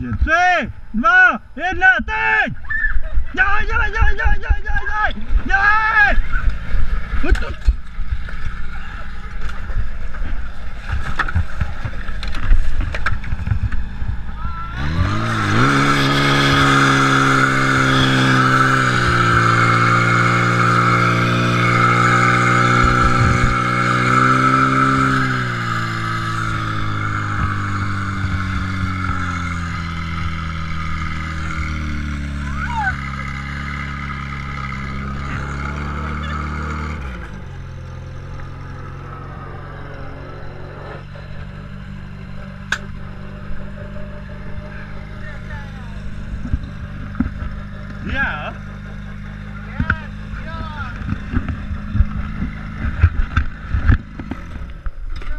Tři, dva, jedna, teď! Dělej, dělej, dělej, dělej, dělej, dělej! Dělej! Pojď to. Yeah.